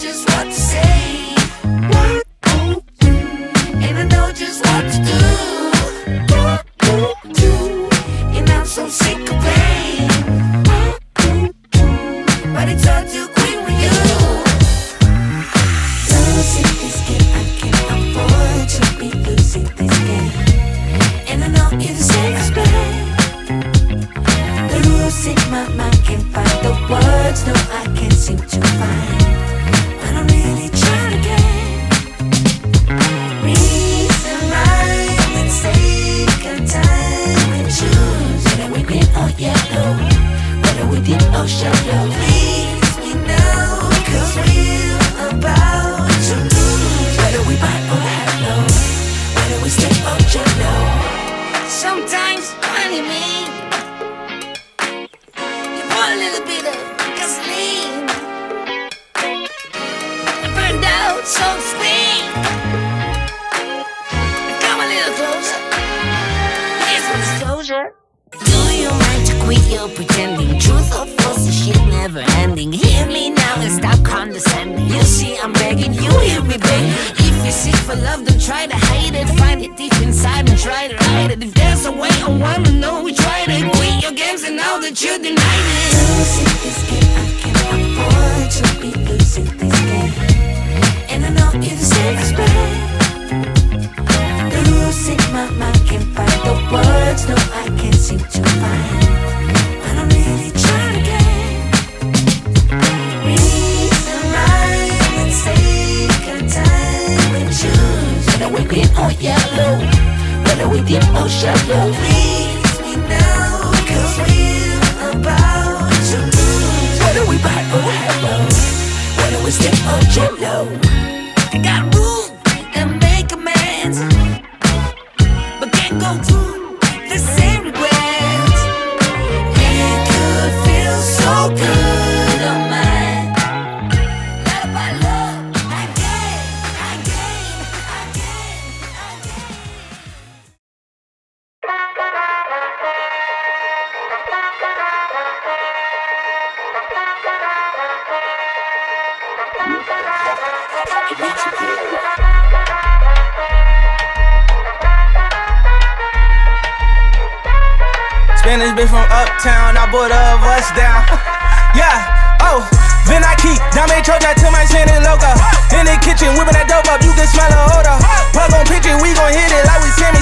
just what to say. What to do And I know just what to do. What to do And I'm so sick of pain. What to do But it's all too quick with you. Losing this game I can't afford to be losing this game. And I know it's sex bad Losing my mind Can't find the words No I can't seem to find each some disclosure. Do you mind to quit your pretending? Truth or false, the shit never ending. Hear me now and stop condescending. You see, I'm begging you, hear me, baby. If you seek for love, don't try to hide it. Find it deep inside and try to hide it. If there's a way, I wanna know we tried it. Quit your games and now that you denied it. Or yellow, whether we dip or shallow. Please me now, cause we're about to lose. Whether we buy or hello, whether we step or jello. Spanish bitch from uptown, I bought a bus down. yeah, oh, then I keep Dame Troja to my Santa Loca. In the kitchen, whipping that dope up, you can smell the odor. Plug on it, we gon' hit it like we Sammy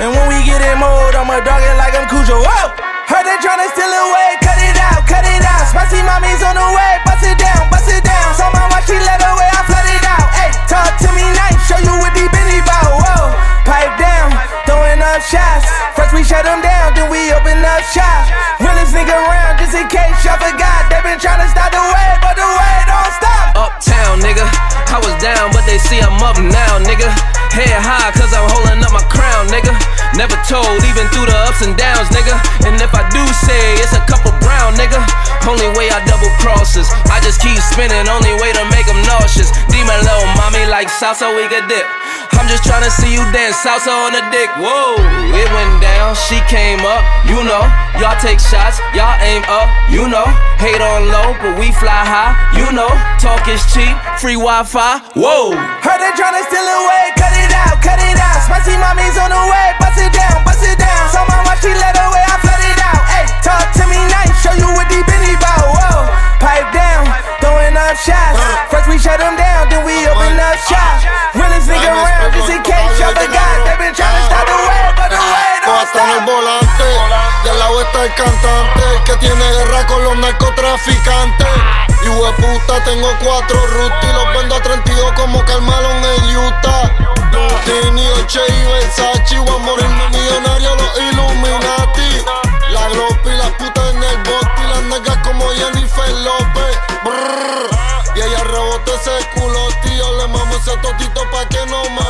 And when we get in mode, I'ma dog it like I'm Cujo. Whoa! Heard they tryna steal away, cut it out, cut it out. Spicy mommy's on the way, bust it down, bust it down. So my watch, she let away, I flood it out. Hey, talk to me nice, show you what the bow. Whoa, pipe down, throwing up shots. First we shut them down, then we open up shop. Realest nigga around, just in case y'all forgot. They been tryna stop the way, but the way don't stop. Uptown, nigga. I was down, but they see I'm up now, nigga. Head high, cause I'm holding up my crown, nigga. Never told, even through the ups and downs, nigga. And if I do say it's a couple brown, nigga. Only way I double crosses. I just keep spinning, only way to make them nauseous. Demon low, mommy like salsa, we could dip. I'm just tryna see you dance salsa on the dick. Whoa, it went down, she came up, you know. Y'all take shots, y'all aim up, you know. Hate on low, but we fly high, you know. Talk is cheap, free Wi Fi, whoa. Heard they tryna steal away, cut it out, cut está el cantante, que tiene guerra con los narcotraficantes. Y puta, tengo cuatro rutas y los vendo a 32 como Carmelo en Utah. Lutini, Dolce y Versace, voy a morirme millonario los Illuminati. La gropa y las putas en el bote y las nalgas como Jennifer López. Y ella rebote ese culo, tío. Le mamo ese totito pa' que no me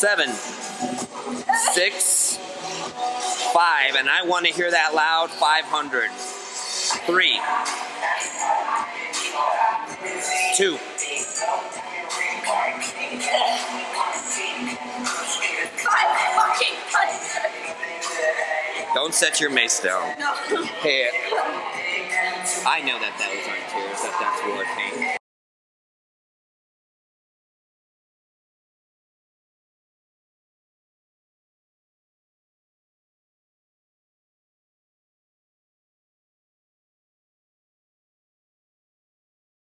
7. 6. 5. And I want to hear that loud 500. 3. 2. Don't set your mace down. Hey. I know that those aren't tears, that that's war paint.